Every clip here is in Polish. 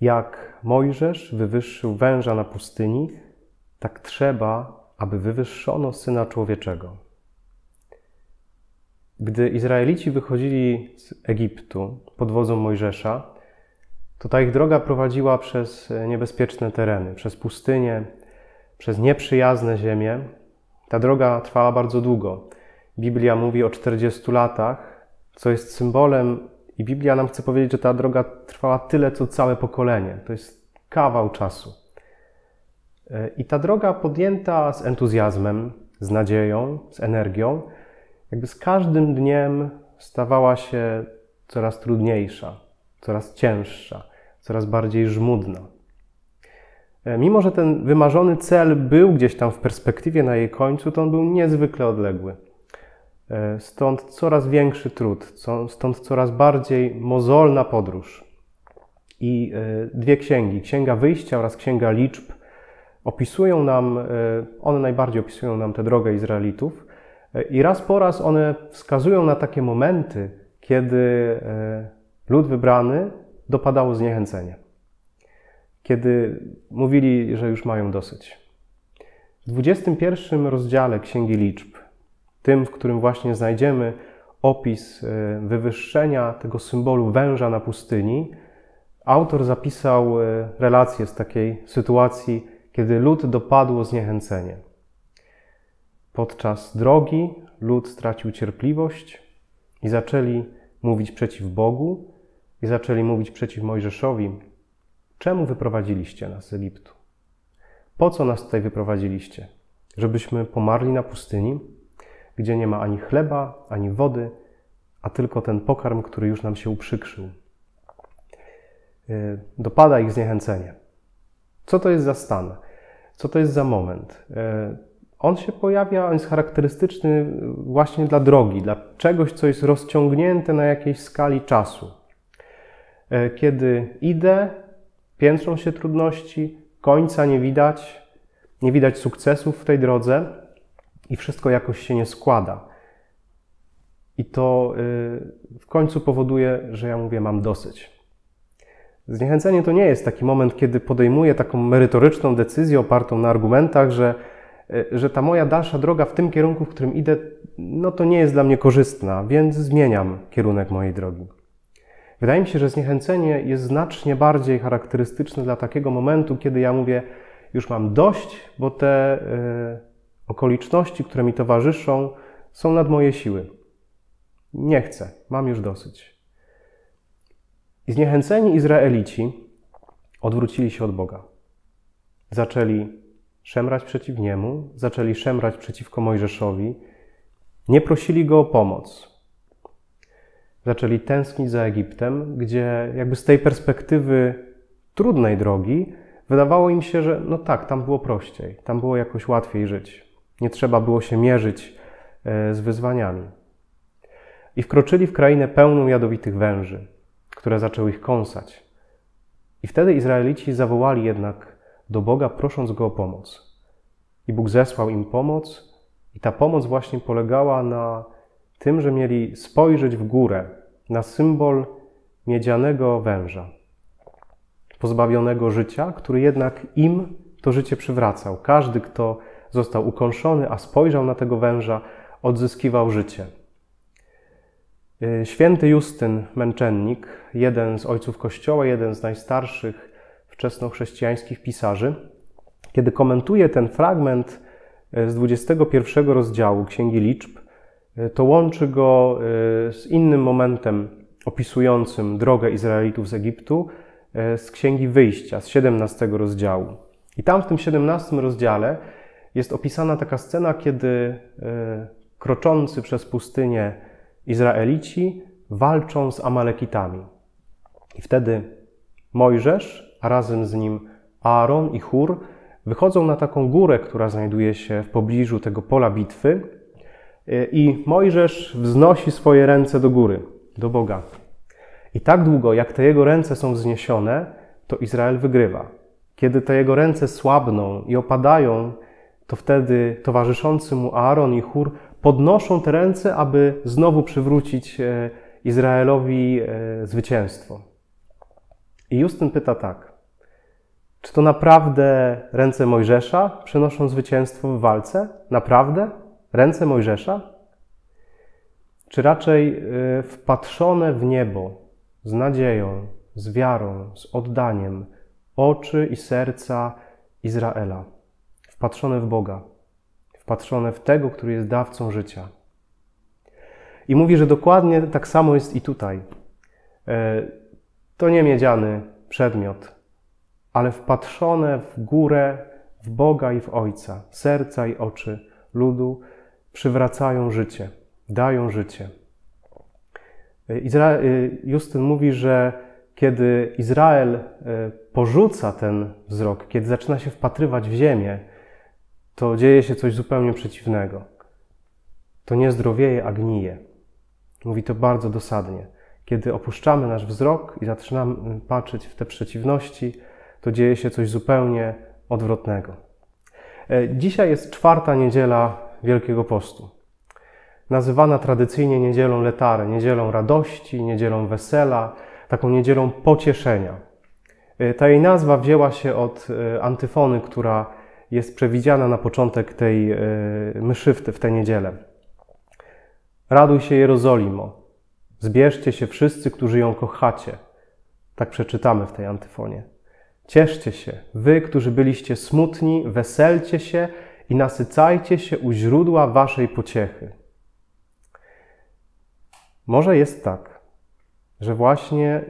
Jak Mojżesz wywyższył węża na pustyni, tak trzeba, aby wywyższono syna człowieczego. Gdy Izraelici wychodzili z Egiptu pod wodzą Mojżesza, to ta ich droga prowadziła przez niebezpieczne tereny, przez pustynię, przez nieprzyjazne ziemie. Ta droga trwała bardzo długo. Biblia mówi o 40 latach, co jest symbolem, i Biblia nam chce powiedzieć, że ta droga trwała tyle, co całe pokolenie. To jest kawał czasu. I ta droga podjęta z entuzjazmem, z nadzieją, z energią, jakby z każdym dniem stawała się coraz trudniejsza, coraz cięższa, coraz bardziej żmudna. Mimo, że ten wymarzony cel był gdzieś tam w perspektywie na jej końcu, to on był niezwykle odległy. E, stąd coraz większy trud, stąd coraz bardziej mozolna podróż. I e, dwie księgi, Księga Wyjścia oraz Księga Liczb, opisują nam, e, one najbardziej opisują nam tę drogę Izraelitów. I raz po raz one wskazują na takie momenty, kiedy lud wybrany dopadało zniechęcenie. Kiedy mówili, że już mają dosyć. W 21 rozdziale Księgi Liczb tym, w którym właśnie znajdziemy opis e, wywyższenia tego symbolu węża na pustyni, autor zapisał e, relację z takiej sytuacji, kiedy lud dopadło zniechęcenie. Podczas drogi lud stracił cierpliwość i zaczęli mówić przeciw Bogu i zaczęli mówić przeciw Mojżeszowi. Czemu wyprowadziliście nas z Egiptu? Po co nas tutaj wyprowadziliście? Żebyśmy pomarli na pustyni? Gdzie nie ma ani chleba, ani wody, a tylko ten pokarm, który już nam się uprzykrzył. Y, dopada ich zniechęcenie. Co to jest za stan? Co to jest za moment? Y, on się pojawia, on jest charakterystyczny właśnie dla drogi, dla czegoś, co jest rozciągnięte na jakiejś skali czasu. Y, kiedy idę, piętrzą się trudności, końca nie widać, nie widać sukcesów w tej drodze, i wszystko jakoś się nie składa. I to y, w końcu powoduje, że ja mówię, mam dosyć. Zniechęcenie to nie jest taki moment, kiedy podejmuję taką merytoryczną decyzję opartą na argumentach, że, y, że ta moja dalsza droga w tym kierunku, w którym idę, no to nie jest dla mnie korzystna, więc zmieniam kierunek mojej drogi. Wydaje mi się, że zniechęcenie jest znacznie bardziej charakterystyczne dla takiego momentu, kiedy ja mówię, już mam dość, bo te y, Okoliczności, które mi towarzyszą, są nad moje siły. Nie chcę, mam już dosyć. I zniechęceni Izraelici odwrócili się od Boga. Zaczęli szemrać przeciw Niemu, zaczęli szemrać przeciwko Mojżeszowi, nie prosili Go o pomoc. Zaczęli tęsknić za Egiptem, gdzie jakby z tej perspektywy trudnej drogi wydawało im się, że no tak, tam było prościej, tam było jakoś łatwiej żyć. Nie trzeba było się mierzyć e, z wyzwaniami. I wkroczyli w krainę pełną jadowitych węży, które zaczęły ich kąsać. I wtedy Izraelici zawołali jednak do Boga, prosząc go o pomoc. I Bóg zesłał im pomoc, i ta pomoc właśnie polegała na tym, że mieli spojrzeć w górę, na symbol miedzianego węża, pozbawionego życia, który jednak im to życie przywracał. Każdy, kto został ukąszony, a spojrzał na tego węża, odzyskiwał życie. Y, święty Justyn, męczennik, jeden z ojców Kościoła, jeden z najstarszych wczesnochrześcijańskich pisarzy, kiedy komentuje ten fragment y, z 21 rozdziału Księgi Liczb, y, to łączy go z innym momentem opisującym drogę Izraelitów z Egiptu, z Księgi Wyjścia, z 17 rozdziału. I tam w tym 17 rozdziale jest opisana taka scena, kiedy e, kroczący przez pustynię Izraelici walczą z Amalekitami. I wtedy Mojżesz, a razem z nim Aaron i Chur wychodzą na taką górę, która znajduje się w pobliżu tego pola bitwy. E, I Mojżesz wznosi swoje ręce do góry, do Boga. I tak długo, jak te jego ręce są wzniesione, to Izrael wygrywa. Kiedy te jego ręce słabną i opadają, to wtedy towarzyszący mu Aaron i Chur podnoszą te ręce, aby znowu przywrócić e, Izraelowi e, zwycięstwo. I Justyn pyta tak: Czy to naprawdę ręce Mojżesza przynoszą zwycięstwo w walce? Naprawdę? Ręce Mojżesza? Czy raczej y, wpatrzone w niebo z nadzieją, z wiarą, z oddaniem oczy i serca Izraela? Wpatrzone w Boga, wpatrzone w tego, który jest dawcą życia. I mówi, że dokładnie tak samo jest i tutaj. E, to nie miedziany przedmiot, ale wpatrzone w górę, w Boga i w Ojca, serca i oczy ludu przywracają życie, dają życie. Izra Justyn mówi, że kiedy Izrael e, porzuca ten wzrok, kiedy zaczyna się wpatrywać w ziemię, to dzieje się coś zupełnie przeciwnego. To nie zdrowieje, a gnije. Mówi to bardzo dosadnie. Kiedy opuszczamy nasz wzrok i zaczynamy patrzeć w te przeciwności, to dzieje się coś zupełnie odwrotnego. E, dzisiaj jest czwarta niedziela Wielkiego Postu. Nazywana tradycyjnie niedzielą letary, niedzielą radości, niedzielą wesela, taką niedzielą pocieszenia. E, ta jej nazwa wzięła się od e, antyfony, która jest przewidziana na początek tej mszy w tę niedzielę. Raduj się Jerozolimo, zbierzcie się wszyscy, którzy ją kochacie. Tak przeczytamy w tej antyfonie. Cieszcie się, wy, którzy byliście smutni, weselcie się i nasycajcie się u źródła waszej pociechy. Może jest tak, że właśnie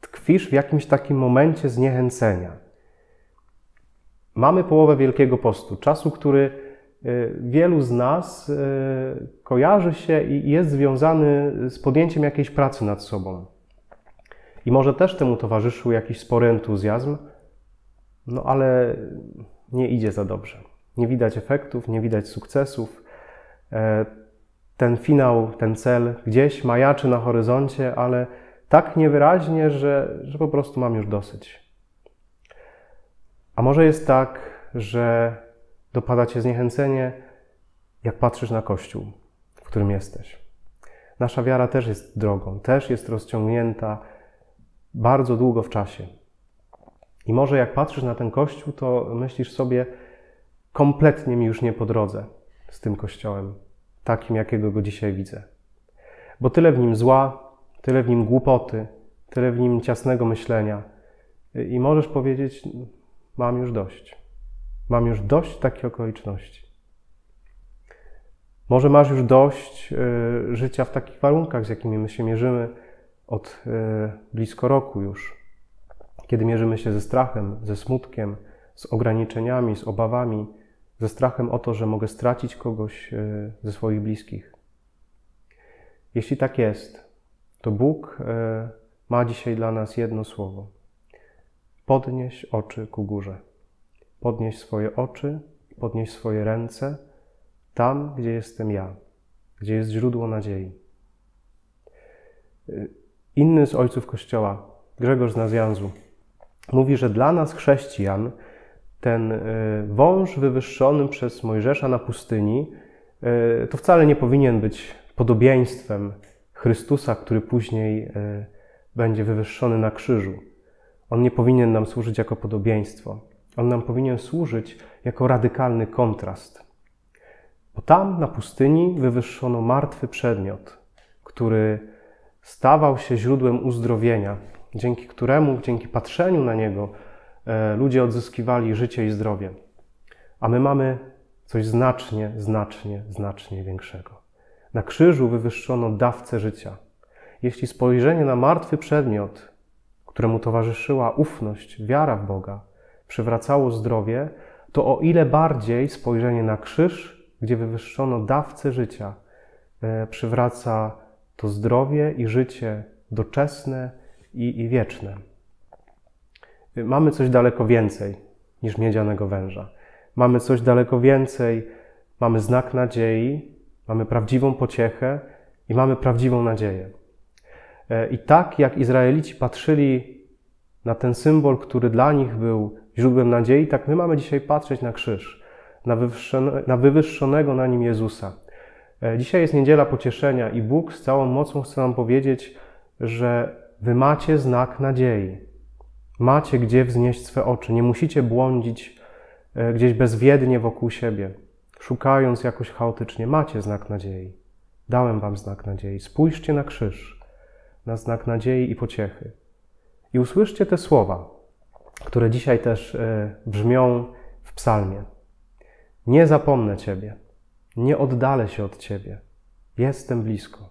tkwisz w jakimś takim momencie zniechęcenia. Mamy połowę Wielkiego Postu, czasu, który y, wielu z nas y, kojarzy się i jest związany z podjęciem jakiejś pracy nad sobą. I może też temu towarzyszył jakiś spory entuzjazm, no ale nie idzie za dobrze. Nie widać efektów, nie widać sukcesów. E, ten finał, ten cel gdzieś majaczy na horyzoncie, ale tak niewyraźnie, że, że po prostu mam już dosyć. A może jest tak, że dopada cię zniechęcenie, jak patrzysz na Kościół, w którym jesteś. Nasza wiara też jest drogą, też jest rozciągnięta bardzo długo w czasie. I może jak patrzysz na ten kościół, to myślisz sobie, kompletnie mi już nie po drodze z tym kościołem, takim jakiego go dzisiaj widzę. Bo tyle w nim zła, tyle w nim głupoty, tyle w nim ciasnego myślenia. I możesz powiedzieć: Mam już dość. Mam już dość takich okoliczności. Może masz już dość y, życia w takich warunkach, z jakimi my się mierzymy od e, blisko roku już, kiedy mierzymy się ze strachem, ze smutkiem, z ograniczeniami, z obawami, ze strachem o to, że mogę stracić kogoś e, ze swoich bliskich. Jeśli tak jest, to Bóg ma dzisiaj dla nas jedno słowo. Podnieś oczy ku górze. Podnieś swoje oczy, podnieś swoje ręce tam, gdzie jestem ja, gdzie jest źródło nadziei. Inny z ojców Kościoła, Grzegorz z Nazjanzu, mówi, że dla nas chrześcijan ten e, wąż wywyższony przez Mojżesza na pustyni e, to wcale nie powinien być podobieństwem Chrystusa, który później będzie wywyższony na krzyżu. On nie powinien nam służyć jako podobieństwo. On nam powinien służyć jako radykalny kontrast. Bo tam na pustyni wywyższono martwy przedmiot, który stawał się źródłem uzdrowienia, dzięki któremu, dzięki patrzeniu na niego, e, ludzie odzyskiwali życie i zdrowie. A my mamy coś znacznie, znacznie, znacznie większego. Na krzyżu wywyższono dawcę życia. Jeśli spojrzenie na martwy przedmiot, któremu towarzyszyła ufność, wiara w Boga, przywracało zdrowie, to o ile bardziej spojrzenie na krzyż, gdzie wywyższono dawcę życia, e, przywraca to zdrowie i życie doczesne i, i wieczne. Mamy coś daleko więcej niż miedzianego węża. Mamy coś daleko więcej, mamy znak nadziei, mamy prawdziwą pociechę i mamy prawdziwą nadzieję. E, I tak jak Izraelici patrzyli na ten symbol, który dla nich był źródłem nadziei, tak my mamy dzisiaj patrzeć na krzyż, na wywyższonego na nim Jezusa. E, dzisiaj jest niedziela pocieszenia i Bóg z całą mocą chce nam powiedzieć, że wy macie znak nadziei. Macie gdzie wznieść swe oczy. Nie musicie błądzić e, gdzieś bezwiednie wokół siebie, szukając jakoś chaotycznie. Macie znak nadziei. Dałem wam znak nadziei. Spójrzcie na krzyż, na znak nadziei i pociechy. I usłyszcie te słowa, które dzisiaj też e, brzmią w psalmie. Nie zapomnę Ciebie, nie oddalę się od Ciebie. Jestem blisko.